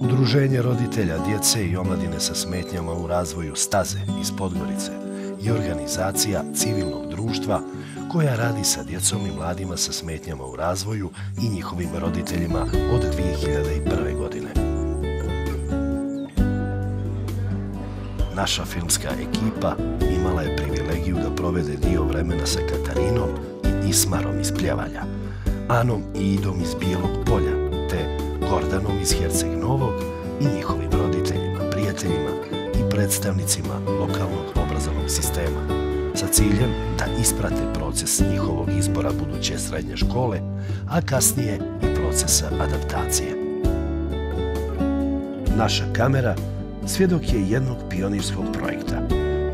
Udruženje roditelja, djece i omladine sa smetnjama u razvoju Staze iz Podgorice je organizacija civilnog društva koja radi sa djecom i mladima sa smetnjama u razvoju i njihovim roditeljima od 2001. godine. Naša filmska ekipa imala je privilegiju da provede dio vremena sa Katarinom i Ismarom iz Pljevalja, Anom i Idom iz Bijelog polja, te Gordanom iz Herceg Novog i njihovim roditeljima, prijateljima i predstavnicima lokalnog obrazovnog sistema sa ciljem da isprate proces njihovog izbora buduće srednje škole, a kasnije i procesa adaptacije. Naša kamera svjedok je jednog pionirskog projekta,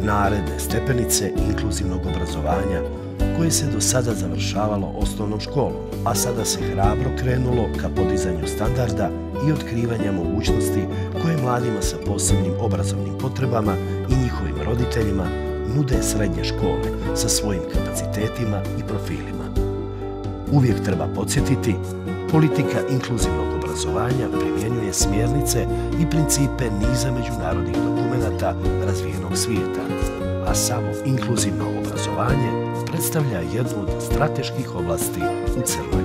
naredne stepenice inkluzivnog obrazovanja koje se do sada završavalo osnovnom školom, a sada se hrabro krenulo ka podizanju standarda i otkrivanja mogućnosti koje mladima sa posebnim obrazovnim potrebama i njihovim roditeljima nude srednje škole sa svojim kapacitetima i profilima. Uvijek treba podsjetiti, politika inkluzivnog obrazovanja primjenjuje smjernice i principe niza međunarodnih dokumenata razvijenog svijeta, a samo inkluzivno obrazovanje predstavlja jednu od strateških oblasti u Gori.